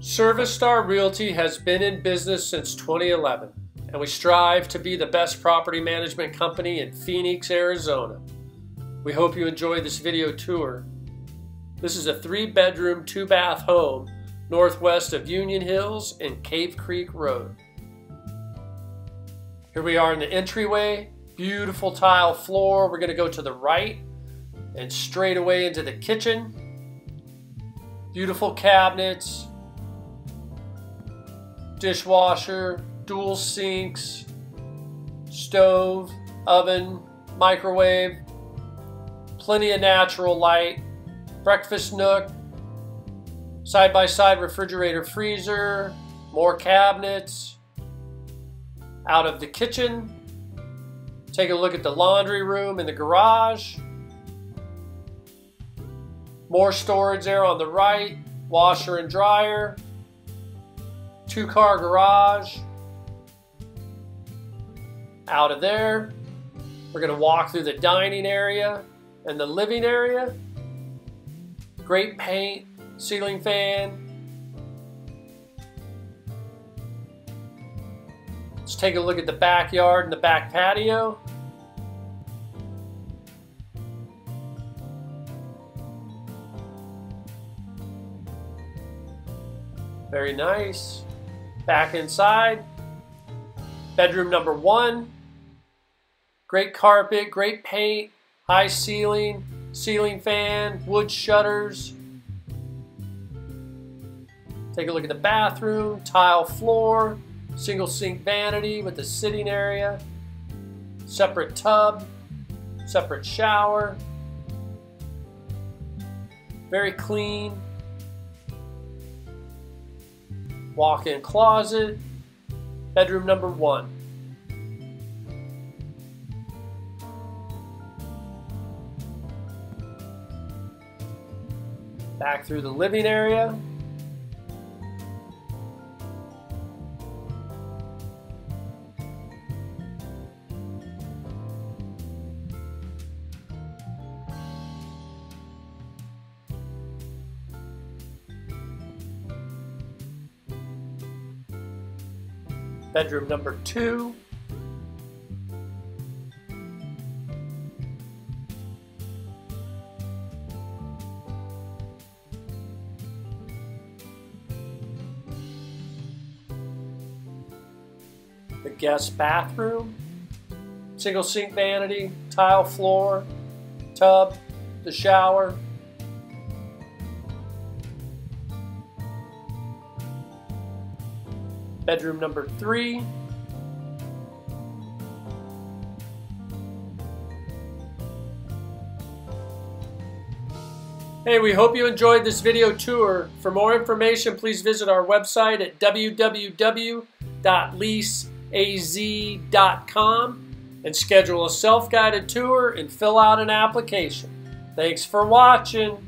Service Star Realty has been in business since 2011, and we strive to be the best property management company in Phoenix, Arizona. We hope you enjoy this video tour. This is a three bedroom, two bath home northwest of Union Hills and Cave Creek Road. Here we are in the entryway, beautiful tile floor. We're going to go to the right and straight away into the kitchen. Beautiful cabinets, dishwasher, dual sinks, stove, oven, microwave, plenty of natural light, breakfast nook, side-by-side refrigerator freezer, more cabinets. Out of the kitchen, take a look at the laundry room and the garage. More storage there on the right, washer and dryer, two car garage. Out of there, we're going to walk through the dining area and the living area. Great paint, ceiling fan. Let's take a look at the backyard and the back patio. Very nice. Back inside, bedroom number one. Great carpet, great paint, high ceiling, ceiling fan, wood shutters. Take a look at the bathroom, tile floor, single sink vanity with the sitting area, separate tub, separate shower. Very clean, walk-in closet, bedroom number one. Back through the living area. Bedroom number two. The guest bathroom, single sink vanity, tile floor, tub, the shower, bedroom number three. Hey, we hope you enjoyed this video tour. For more information, please visit our website at www.leaseaz.com and schedule a self-guided tour and fill out an application. Thanks for watching.